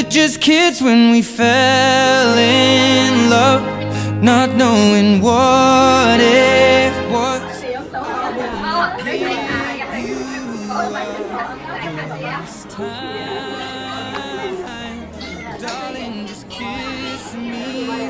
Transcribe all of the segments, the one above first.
Were just kids when we fell in love, not knowing what it was. Darling, just kiss me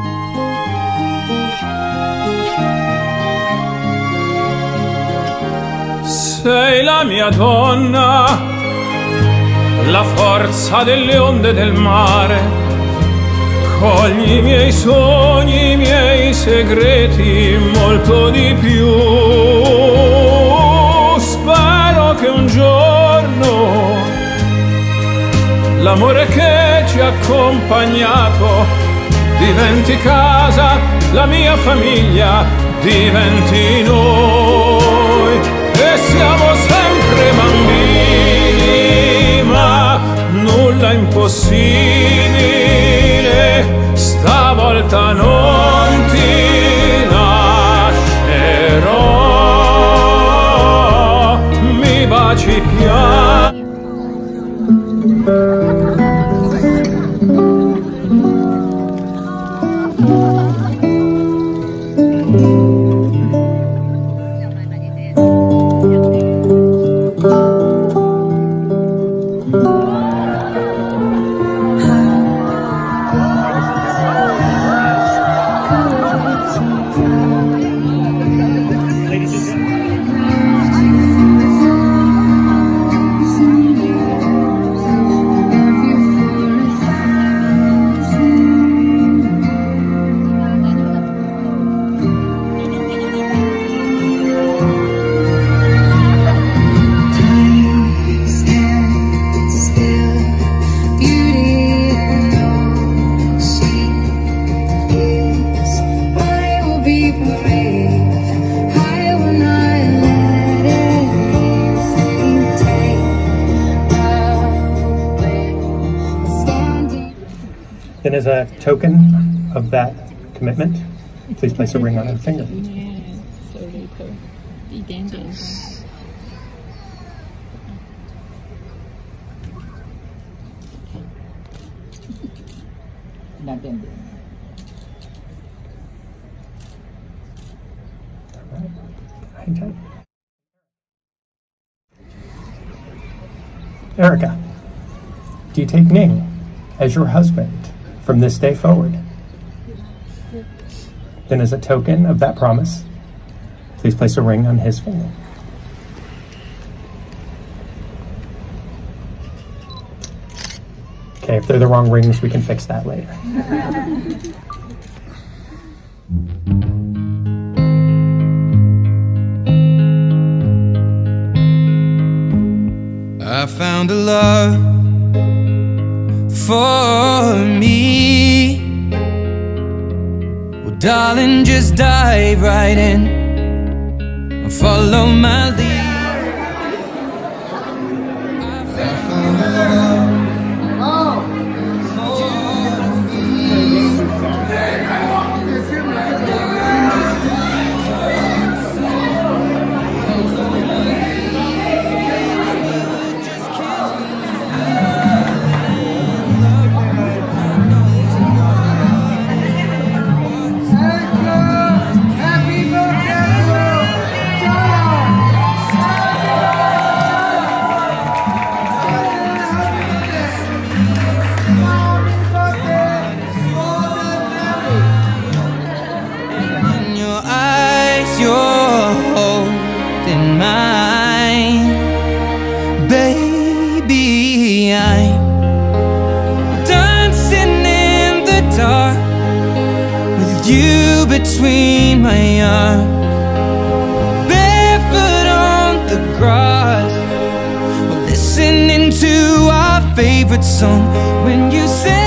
La mia donna, la forza delle onde del mare. Cogli i miei sogni, i miei segreti, molto di più. Spero che un giorno l'amore che ci ha accompagnato diventi casa, la mia famiglia diventi noi Ci Then, as a token of that commitment, please place a ring on her finger. Right. Erica, do you take Ning as your husband? From this day forward? Then, as a token of that promise, please place a ring on his finger. Okay, if they're the wrong rings, we can fix that later. I found a love for me. Well, darling, just dive right in follow my lead. You between my arms. Barefoot on the grass, listening to our favorite song. When you say